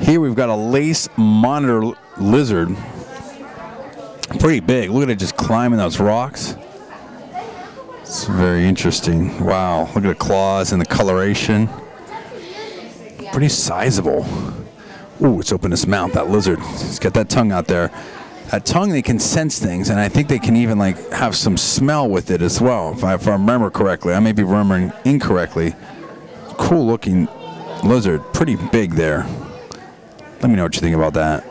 Here we've got a lace monitor lizard. Pretty big. Look at it just climbing those rocks. It's very interesting. Wow. Look at the claws and the coloration. Pretty sizable. Ooh, it's opened its mouth, that lizard. It's got that tongue out there. That tongue, they can sense things, and I think they can even like have some smell with it as well, if I, if I remember correctly. I may be remembering incorrectly. Cool looking lizard. Pretty big there. Let me know what you think about that.